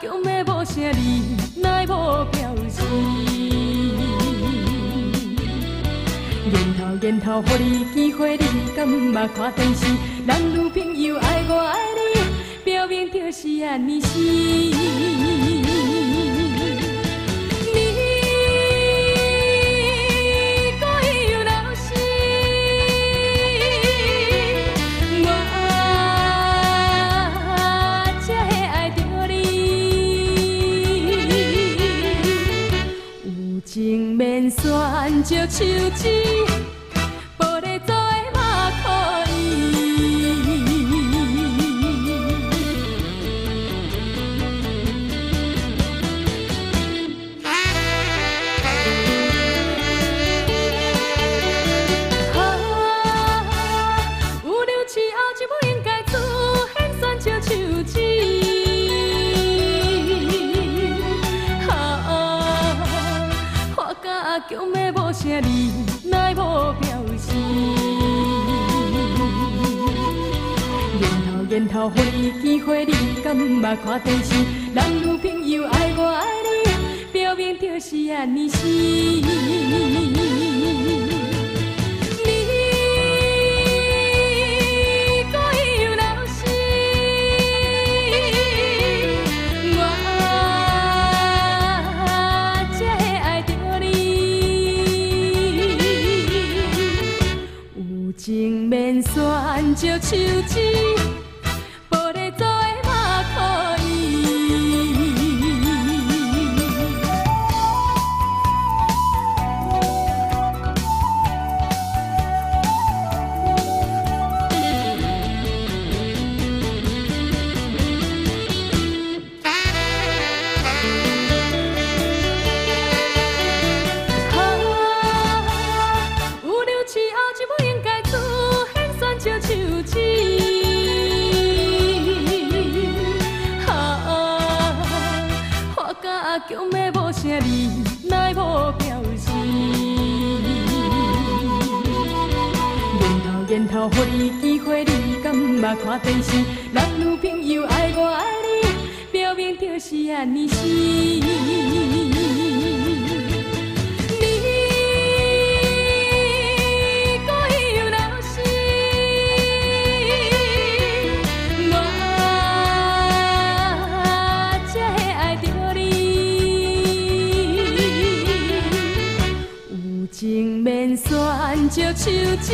强的无声，你奈无表示。年头年头，予你机会，你敢捌看电视？男女朋友爱我爱你，表面就是安尼死。选择手指。玻璃你机会，你敢捌看电视？男女朋友爱我爱你，表面就是安尼死。情免选择手指。予你机会，你敢捌看电视？男女朋友爱我爱你，表面就是安尼死。你故意又闹事，我才会爱着你。有情免选择手指。